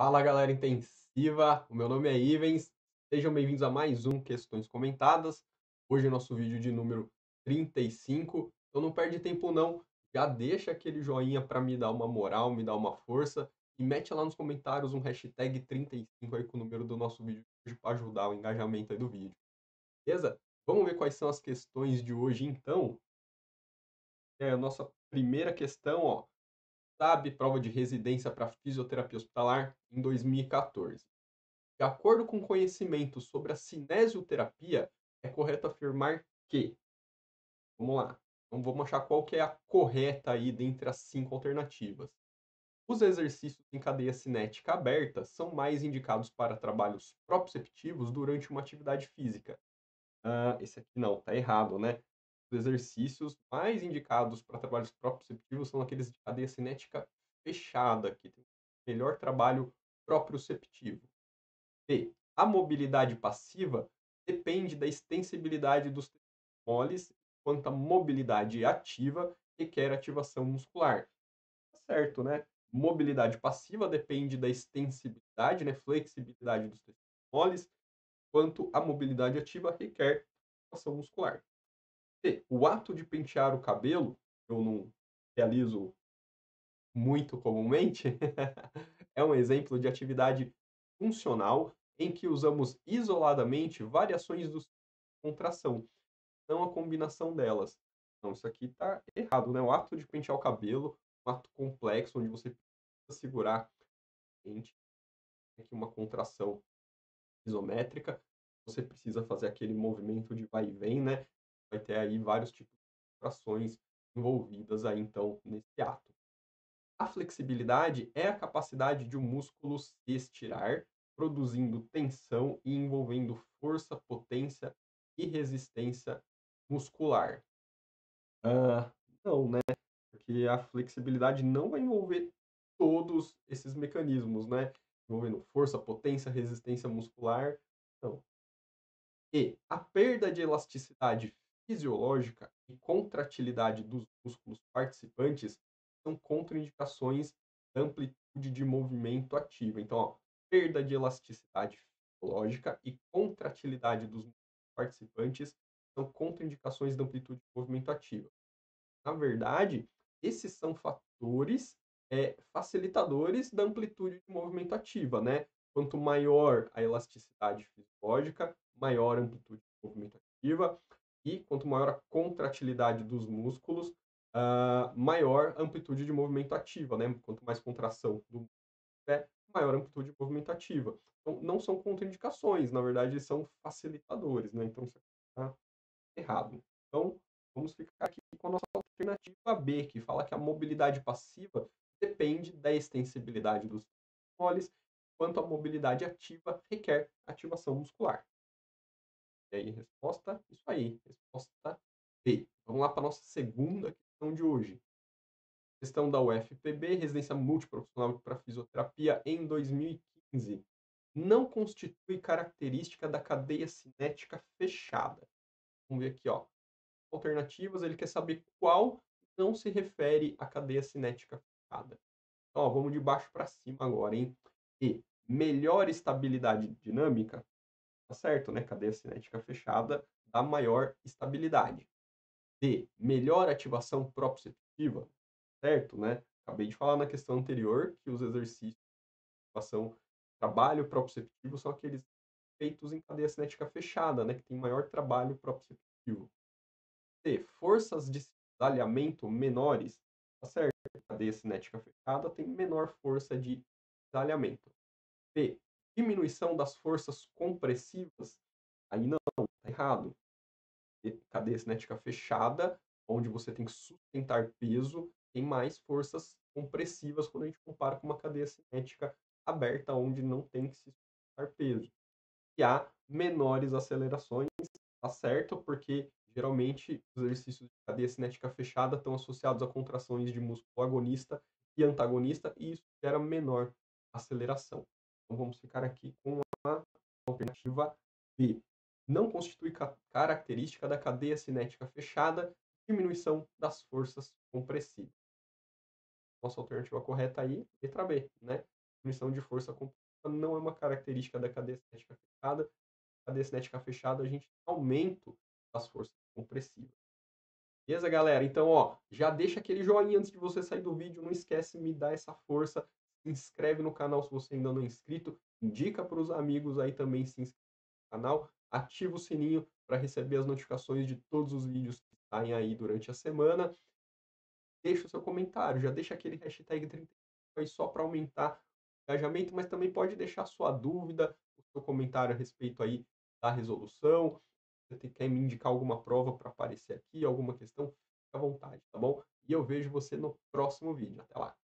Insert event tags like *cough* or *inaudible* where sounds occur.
Fala galera intensiva, o meu nome é Ivens, sejam bem-vindos a mais um Questões Comentadas. Hoje é nosso vídeo de número 35, então não perde tempo não, já deixa aquele joinha para me dar uma moral, me dar uma força e mete lá nos comentários um hashtag 35 aí com o número do nosso vídeo para ajudar o engajamento aí do vídeo. Beleza? Vamos ver quais são as questões de hoje então? É a nossa primeira questão, ó sabe prova de residência para fisioterapia hospitalar em 2014. De acordo com conhecimento sobre a cinesioterapia, é correto afirmar que. Vamos lá. Então vamos achar qual que é a correta aí dentre as cinco alternativas. Os exercícios em cadeia cinética aberta são mais indicados para trabalhos proprioceptivos durante uma atividade física. Ah, esse aqui não, tá errado, né? Os exercícios mais indicados para trabalhos proprioceptivos são aqueles de cadeia cinética fechada, que tem melhor trabalho proprioceptivo. B. A mobilidade passiva depende da extensibilidade dos moles, enquanto a mobilidade ativa requer ativação muscular. Tá certo, né? Mobilidade passiva depende da extensibilidade, né, flexibilidade dos moles, enquanto a mobilidade ativa requer ativação muscular o ato de pentear o cabelo, eu não realizo muito comumente, *laughs* é um exemplo de atividade funcional em que usamos isoladamente variações do contração, não a combinação delas. Não, isso aqui está errado, né? O ato de pentear o cabelo, um ato complexo onde você precisa segurar aqui uma contração isométrica, você precisa fazer aquele movimento de vai e vem, né? Vai ter aí vários tipos de ações envolvidas aí então nesse ato. A flexibilidade é a capacidade de um músculo se estirar, produzindo tensão e envolvendo força, potência e resistência muscular. Uh, não, né? Porque a flexibilidade não vai envolver todos esses mecanismos, né? Envolvendo força, potência, resistência muscular. Não. E a perda de elasticidade fisiológica e contratilidade dos músculos participantes são contraindicações da amplitude de movimento ativa. Então, ó, perda de elasticidade fisiológica e contratilidade dos músculos participantes são contraindicações da amplitude de movimento ativa. Na verdade, esses são fatores é, facilitadores da amplitude de movimento ativa, né? Quanto maior a elasticidade fisiológica, maior a amplitude de movimento ativa. E quanto maior a contratilidade dos músculos, uh, maior amplitude de movimento ativa, né? Quanto mais contração do pé, maior amplitude de movimento ativa. Então, não são contraindicações, na verdade, são facilitadores, né? Então, isso está errado. Então, vamos ficar aqui com a nossa alternativa B, que fala que a mobilidade passiva depende da extensibilidade dos moles, enquanto a mobilidade ativa requer ativação muscular. E aí, resposta, isso aí, resposta B. Vamos lá para a nossa segunda questão de hoje. Questão da UFPB, residência multiprofissional para fisioterapia em 2015. Não constitui característica da cadeia cinética fechada. Vamos ver aqui, ó. Alternativas, ele quer saber qual não se refere à cadeia cinética fechada. Então, ó, vamos de baixo para cima agora, hein? E melhor estabilidade dinâmica, certo, né? Cadeia cinética fechada dá maior estabilidade. D, melhor ativação proprioceptiva, certo, né? Acabei de falar na questão anterior que os exercícios de ativação trabalho proprioceptivo são aqueles feitos em cadeia cinética fechada, né? Que tem maior trabalho proprioceptivo. C, forças de cisalhamento menores, tá certo? cadeia cinética fechada tem menor força de cisalhamento. B, diminuição das forças compressivas, aí não, tá errado. Cadeia cinética fechada, onde você tem que sustentar peso, tem mais forças compressivas quando a gente compara com uma cadeia cinética aberta, onde não tem que se sustentar peso. E há menores acelerações, tá certo? Porque geralmente os exercícios de cadeia cinética fechada estão associados a contrações de músculo agonista e antagonista, e isso gera menor aceleração. Então vamos ficar aqui com a alternativa B. Não constitui ca característica da cadeia cinética fechada, diminuição das forças compressivas. Nossa alternativa correta aí, letra B, né? diminuição de força compressiva não é uma característica da cadeia cinética fechada. Cadeia cinética fechada, a gente tem aumento das forças compressivas. Beleza, galera? Então, ó, já deixa aquele joinha antes de você sair do vídeo. Não esquece me dar essa força. Inscreve no canal se você ainda não é inscrito. Indica para os amigos aí também se inscrever no canal. Ativa o sininho para receber as notificações de todos os vídeos que saem aí durante a semana. Deixa o seu comentário, já deixa aquele hashtag 30 aí só para aumentar o engajamento, mas também pode deixar sua dúvida, o seu comentário a respeito aí da resolução. Você quer me indicar alguma prova para aparecer aqui, alguma questão, fica à vontade, tá bom? E eu vejo você no próximo vídeo. Até lá!